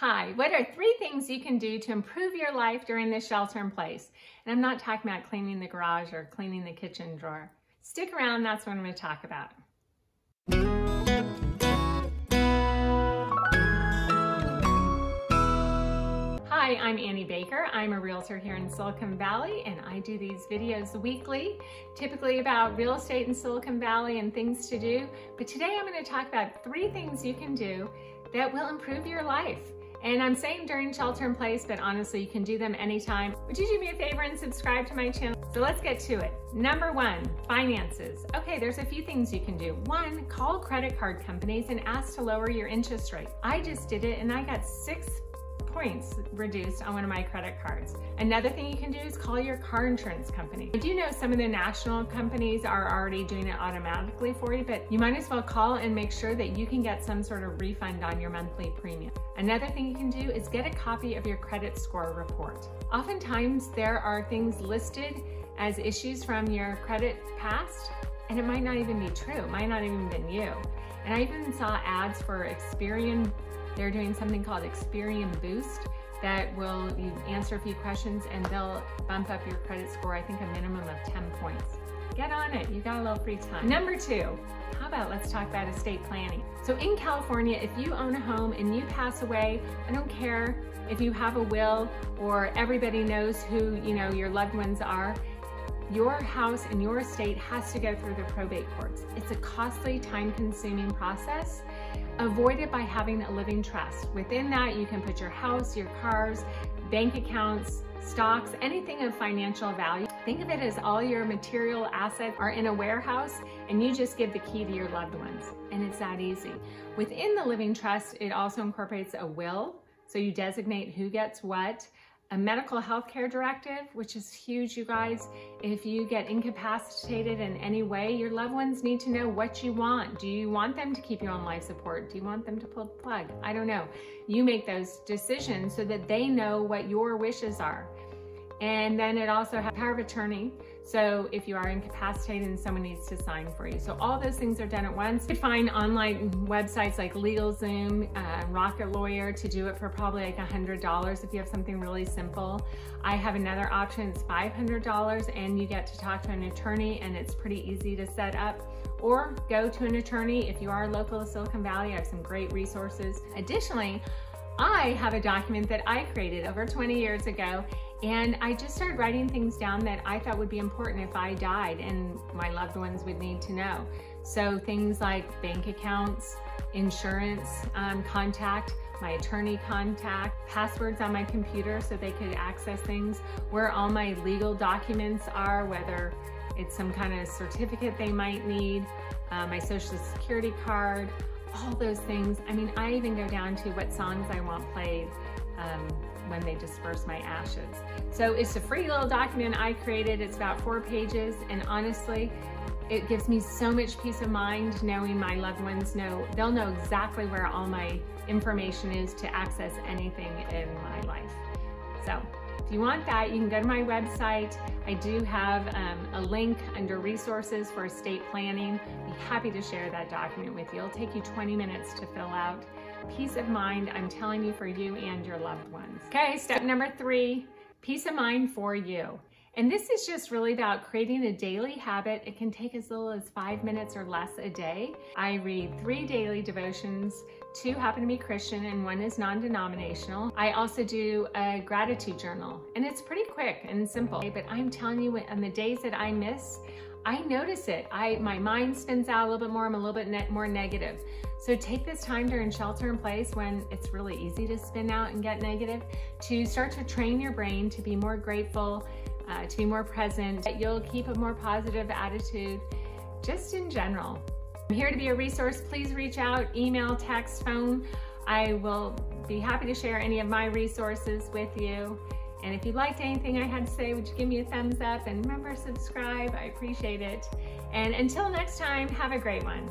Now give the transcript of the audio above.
Hi, what are three things you can do to improve your life during this shelter in place? And I'm not talking about cleaning the garage or cleaning the kitchen drawer. Stick around, that's what I'm gonna talk about. Hi, I'm Annie Baker. I'm a realtor here in Silicon Valley and I do these videos weekly, typically about real estate in Silicon Valley and things to do. But today I'm gonna talk about three things you can do that will improve your life. And I'm saying during shelter in place, but honestly, you can do them anytime. Would you do me a favor and subscribe to my channel? So let's get to it. Number one, finances. Okay, there's a few things you can do. One, call credit card companies and ask to lower your interest rate. I just did it and I got six points reduced on one of my credit cards. Another thing you can do is call your car insurance company. I do know some of the national companies are already doing it automatically for you, but you might as well call and make sure that you can get some sort of refund on your monthly premium. Another thing you can do is get a copy of your credit score report. Oftentimes there are things listed as issues from your credit past and it might not even be true. It might not even been you. And I even saw ads for Experian they're doing something called Experian Boost that will you answer a few questions and they'll bump up your credit score, I think a minimum of 10 points. Get on it, you got a little free time. Number two, how about let's talk about estate planning. So in California, if you own a home and you pass away, I don't care if you have a will or everybody knows who you know your loved ones are, your house and your estate has to go through the probate courts. It's a costly, time-consuming process. Avoid it by having a living trust. Within that, you can put your house, your cars, bank accounts, stocks, anything of financial value. Think of it as all your material assets are in a warehouse and you just give the key to your loved ones. And it's that easy. Within the living trust, it also incorporates a will. So you designate who gets what a medical health care directive, which is huge, you guys. If you get incapacitated in any way, your loved ones need to know what you want. Do you want them to keep you on life support? Do you want them to pull the plug? I don't know. You make those decisions so that they know what your wishes are. And then it also has power of attorney. So if you are incapacitated and someone needs to sign for you. So all those things are done at once. You could find online websites like LegalZoom, uh, Rocket Lawyer to do it for probably like $100 if you have something really simple. I have another option, it's $500 and you get to talk to an attorney and it's pretty easy to set up or go to an attorney if you are local to Silicon Valley. I have some great resources. Additionally, I have a document that I created over 20 years ago and I just started writing things down that I thought would be important if I died and my loved ones would need to know. So things like bank accounts, insurance um, contact, my attorney contact, passwords on my computer so they could access things, where all my legal documents are, whether it's some kind of certificate they might need, uh, my social security card, all those things. I mean, I even go down to what songs I want played um, when they disperse my ashes. So it's a free little document I created. It's about four pages and honestly, it gives me so much peace of mind knowing my loved ones know, they'll know exactly where all my information is to access anything in my life. So if you want that, you can go to my website. I do have um, a link under resources for estate planning. I'd be happy to share that document with you. It'll take you 20 minutes to fill out peace of mind, I'm telling you, for you and your loved ones. Okay, step number three, peace of mind for you. And this is just really about creating a daily habit. It can take as little as five minutes or less a day. I read three daily devotions. Two happen to be Christian and one is non-denominational. I also do a gratitude journal and it's pretty quick and simple. But I'm telling you, on the days that I miss, I notice it. I My mind spins out a little bit more. I'm a little bit ne more negative. So take this time during shelter in place when it's really easy to spin out and get negative to start to train your brain to be more grateful, uh, to be more present. You'll keep a more positive attitude just in general. I'm here to be a resource. Please reach out, email, text, phone. I will be happy to share any of my resources with you. And if you liked anything I had to say, would you give me a thumbs up? And remember, subscribe. I appreciate it. And until next time, have a great one.